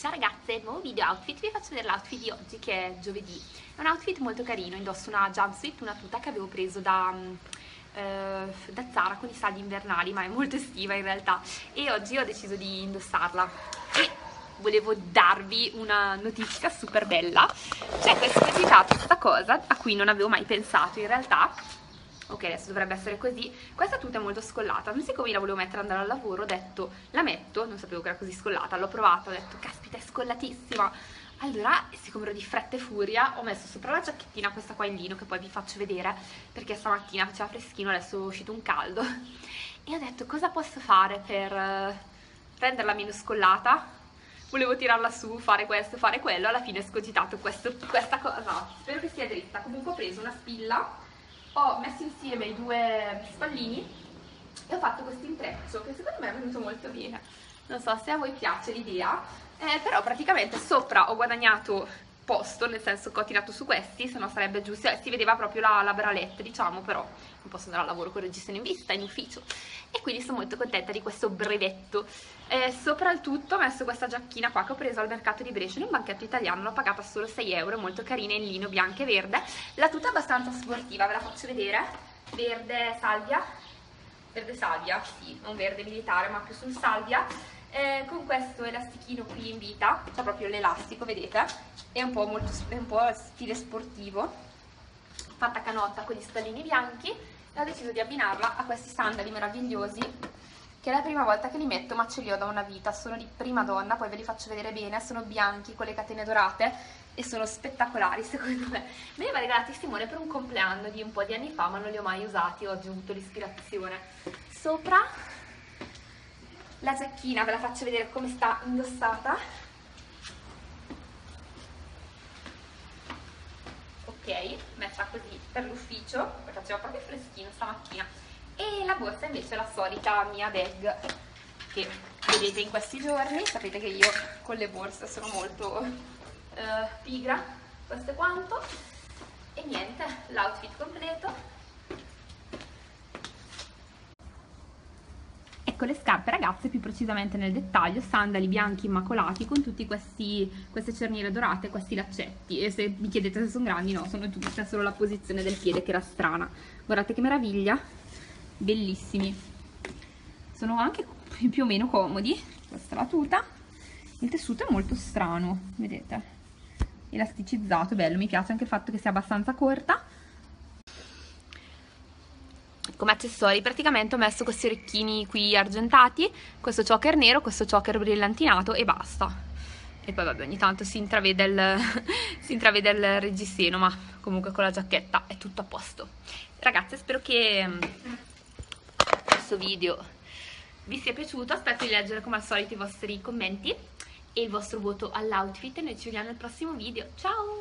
Ciao ragazze, nuovo video outfit, vi faccio vedere l'outfit di oggi che è giovedì. È un outfit molto carino, indosso una jumpsuit, una tuta che avevo preso da, eh, da Zara con i saldi invernali, ma è molto estiva in realtà. E oggi ho deciso di indossarla. E volevo darvi una notizia super bella. Cioè, che ho scoperto questa cosa a cui non avevo mai pensato in realtà ok adesso dovrebbe essere così. Questa tuta è molto scollata. Ma siccome io la volevo mettere andare al lavoro ho detto la metto non sapevo che era così scollata l'ho provata ho detto caspita è scollatissima allora siccome ero di fretta e furia ho messo sopra la giacchettina questa qua in lino che poi vi faccio vedere perché stamattina faceva freschino adesso è uscito un caldo. E ho detto cosa posso fare per eh, renderla meno scollata? Volevo tirarla su, fare questo, fare quello, alla fine ho scogitato questo, questa cosa, spero che sia dritta, comunque ho preso una spilla ho messo insieme i due spallini e ho fatto questo intreccio che secondo me è venuto molto bene. Non so se a voi piace l'idea eh, però praticamente sopra ho guadagnato posto, nel senso che ho tirato su questi, se no sarebbe giusto, si vedeva proprio la, la bralette, diciamo, però non posso andare al lavoro con registrazione in vista, in ufficio, e quindi sono molto contenta di questo brevetto. Eh, sopra il ho messo questa giacchina qua che ho preso al mercato di Brescia in un banchetto italiano, l'ho pagata solo 6 euro, molto carina, in lino bianco e verde, la tuta è abbastanza sportiva, ve la faccio vedere, verde salvia, verde salvia, sì, non verde militare ma più sul salvia, eh, con questo elastichino qui in vita, c'è proprio l'elastico, vedete? È un po', molto, è un po' stile sportivo, fatta canotta con gli stallini bianchi e ho deciso di abbinarla a questi sandali meravigliosi che è la prima volta che li metto ma ce li ho da una vita, sono di prima donna, poi ve li faccio vedere bene, sono bianchi con le catene dorate e sono spettacolari secondo me. Me li aveva regalati Simone per un compleanno di un po' di anni fa ma non li ho mai usati, ho avuto l'ispirazione. Sopra la giacchina ve la faccio vedere come sta indossata ok messa così per l'ufficio perché faceva proprio freschino stamattina e la borsa invece è la solita mia bag che vedete in questi giorni sapete che io con le borse sono molto eh, pigra questo è quanto e niente l'outfit completo Ecco le scarpe ragazze più precisamente nel dettaglio, sandali bianchi immacolati con tutte queste cerniere dorate, questi laccetti e se mi chiedete se sono grandi no, sono giuste, solo la posizione del piede che era strana. Guardate che meraviglia, bellissimi. Sono anche più o meno comodi, questa è la tuta. Il tessuto è molto strano, vedete? Elasticizzato, bello, mi piace anche il fatto che sia abbastanza corta come accessori praticamente ho messo questi orecchini qui argentati, questo choker nero, questo choker brillantinato e basta. E poi vabbè ogni tanto si intravede il, si intravede il reggiseno ma comunque con la giacchetta è tutto a posto. Ragazze spero che mm, questo video vi sia piaciuto, aspetto di leggere come al solito i vostri commenti e il vostro voto all'outfit noi ci vediamo nel prossimo video. Ciao!